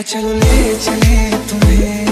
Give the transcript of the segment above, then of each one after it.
चलो ले चले तुम्हें।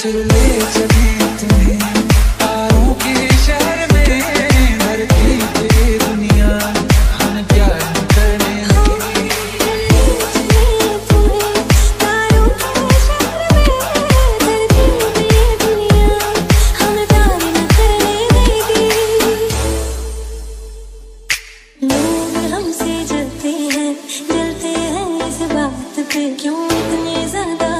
शहर में धरती पे दुनिया हमें प्यार करने लोग हमसे जलते हैं जलते हैं इस बात पे क्यों इतने ज़्यादा?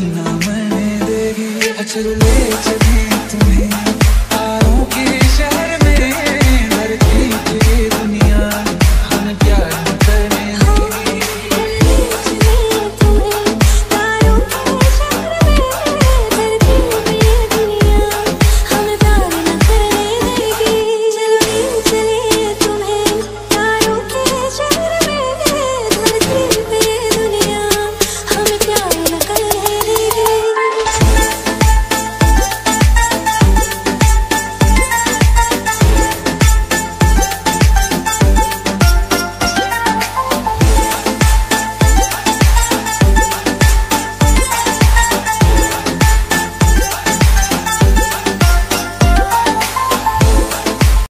चले चली तुम्हें